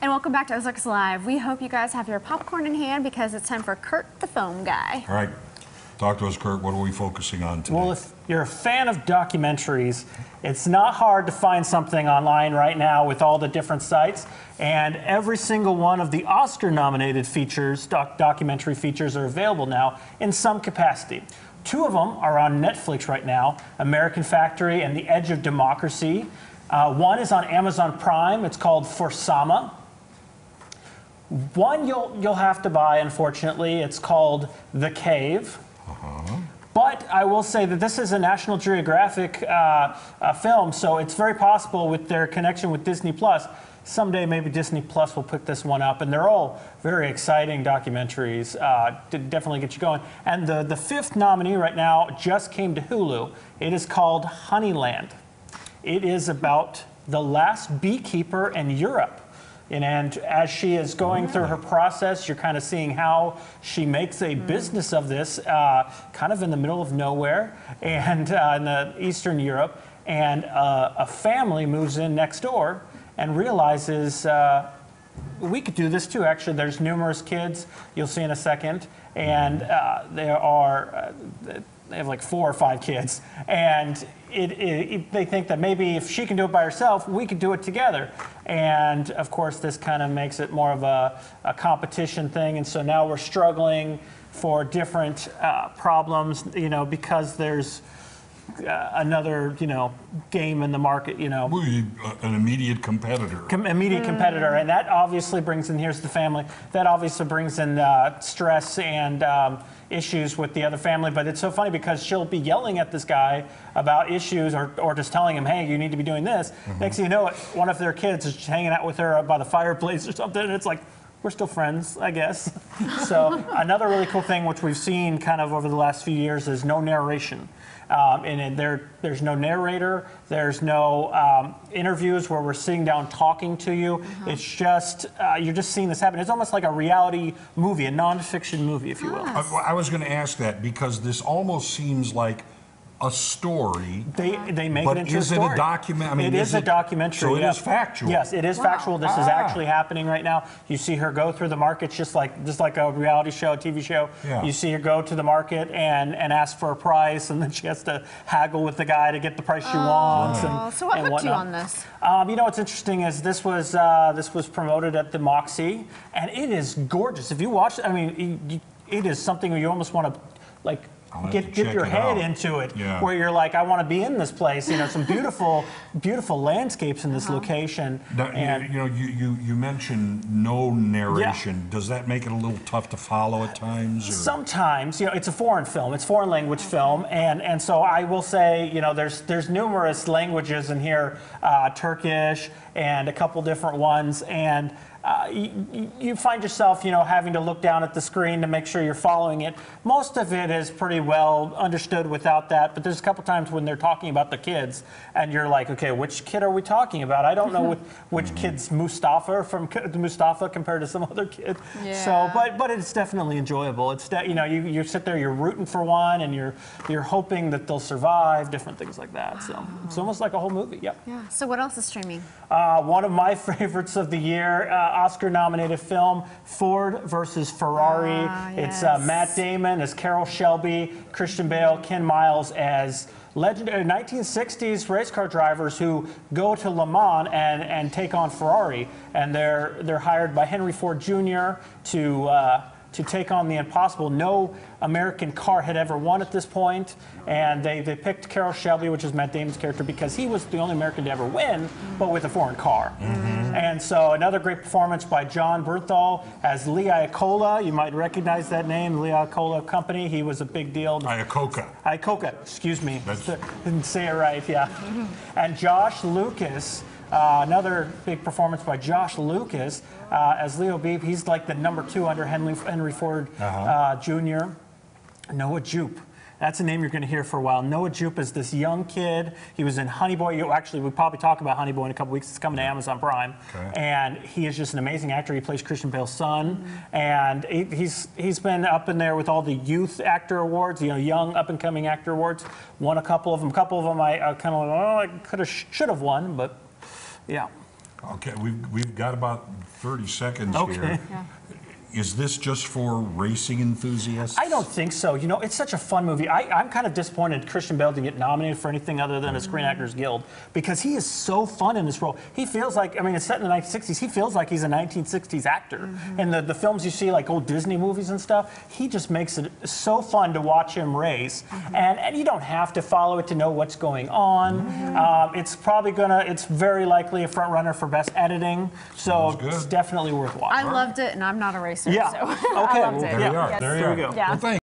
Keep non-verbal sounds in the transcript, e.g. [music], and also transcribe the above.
And welcome back to Ozarks Live. We hope you guys have your popcorn in hand because it's time for Kurt the Film Guy. All right. Talk to us, Kurt. What are we focusing on today? Well, if you're a fan of documentaries, it's not hard to find something online right now with all the different sites. And every single one of the Oscar nominated features, doc- documentary features, are available now in some capacity. Two of them are on Netflix right now American Factory and The Edge of Democracy. Uh, one is on Amazon Prime, it's called For Sama. One you'll, you'll have to buy, unfortunately. It's called The Cave. But I will say that this is a National Geographic uh, uh, film, so it's very possible with their connection with Disney Plus. Someday, maybe Disney Plus will pick this one up, and they're all very exciting documentaries uh, to definitely get you going. And the, the fifth nominee right now just came to Hulu. It is called Honeyland. It is about the last beekeeper in Europe. And, and as she is going through her process, you're kind of seeing how she makes a business of this, uh, kind of in the middle of nowhere and uh, in the Eastern Europe. And uh, a family moves in next door and realizes uh, we could do this too. Actually, there's numerous kids you'll see in a second, and uh, there are uh, they have like four or five kids, and it, it, it- they think that maybe if she can do it by herself, we could do it together. And of course, this kind of makes it more of a, a competition thing, and so now we're struggling for different uh, problems, you know, because there's uh, another, you know, game in the market, you know We, uh, an immediate competitor. com- immediate competitor, and that obviously brings in here's the family. That obviously brings in uh, stress and um, issues with the other family. But it's so funny because she'll be yelling at this guy about issues, or, or just telling him, "Hey, you need to be doing this." Mm-hmm. Next thing you know, one of their kids is hanging out with her by the fireplace or something, and it's like. We're still friends, I guess. [laughs] so another really cool thing, which we've seen kind of over the last few years, is no narration. Um, and it- there, there's no narrator. There's no um, interviews where we're sitting down talking to you. It's just uh, you're just seeing this happen. It's almost like a reality movie, a nonfiction movie, if you will. I, I was going to ask that because this almost seems like a story. They they make But it into is a it a document- I mean, it is is a it- documentary. so it yeah. is factual? Yes, it is factual. This is Ah. actually happening right now. You see her go through the market just like just like a reality show, a TV show. Yeah. You see her go to the market and and ask for a price, and then [laughs] she has to haggle with the guy to get the price she wants. Oh, And, so what and hooked you on this? Um, you know what's interesting is this was uh, this was promoted at the Moxie, and it is gorgeous. If you watch, I mean, it, it is something you almost want to like I'll have get to get check your head out. into it, Yeah. where you're like, I want to be in this place. You know, some beautiful, [laughs] beautiful landscapes in this location. Now, and you, you know, you, you, you mentioned no narration. Does that make it a little tough to follow at times? Or? Sometimes, you know, it's a foreign film. It's foreign language film, and and so I will say, you know, there's there's numerous languages in here, uh, Turkish and a couple different ones, and. Uh, you, you find yourself, you know, having to look down at the screen to make sure you're following it. Most of it is pretty well understood without that, but there's a couple times when they're talking about the kids, and you're like, okay, which kid are we talking about? I don't know [laughs] which, which kid's Mustafa from [laughs] Mustafa compared to some other kid. So, but but it's definitely enjoyable. It's de- you know you, you sit there, you're rooting for one, and you're you're hoping that they'll survive, different things like that. So it's almost like a whole movie. Yep. Yeah. So what else is streaming? Uh, one of my [laughs] favorites of the year, uh, Oscar-nominated film, Ford versus Ferrari. Ah, It's uh. Matt Damon as Carroll Shelby, Christian Bale, Ken Miles as legendary 1960s race car drivers who go to Le Mans and, and take on Ferrari, and they're they're hired by Henry Ford Jr. to. Uh, to take on the impossible. No American car had ever won at this point, and they, they picked Carroll Shelby, which is Matt Damon's character, because he was the only American to ever win, but with a foreign car. Mm-hmm. And so another great performance by Jon Bernthal as Lee Iacocca. You might recognize that name, Lee Iacocca Company. He was a big deal. Iacocca. Iacocca, excuse me. That's- [laughs] Didn't say it right, yeah. [laughs] And Josh Lucas, uh, another big performance by Josh Lucas uh, as Leo Beebe. He's like the number two under Henry, Henry Ford uh, Jr. Noah Jupe. That's a name you're going to hear for a while. Noah Jupe is this young kid. He was in Honey Boy. You, actually, we'll probably talk about Honey Boy in a couple weeks. It's coming to Amazon Prime. Okay. And he is just an amazing actor. He plays Christian Bale's son. And he, he's, he's been up in there with all the youth actor awards, you know, young up and coming actor awards. Won a couple of them. A couple of them I, I kind of, oh, I could have, should have won, but yeah. Okay, we've, we've got about 30 seconds Okay. here. Yeah. Is this just for racing enthusiasts? I don't think so. You know, it's such a fun movie. I, I'm kind of disappointed Christian Bale didn't get nominated for anything other than a Screen Actors Guild because he is so fun in this role. He feels like, I mean, it's set in the 1960s. He feels like he's a 1960s actor. Mm-hmm. And the, the films you see, like old Disney movies and stuff, he just makes it so fun to watch him race. Mm-hmm. And, and you don't have to follow it to know what's going on. Mm-hmm. Um, it's probably going to, it's very likely a front runner for best editing. So it's definitely worth watching. I loved it, and I'm not a racer, Yeah. so [laughs] Okay, I loved well, it. There you are, Yes. there you we go. Yeah. Well, thank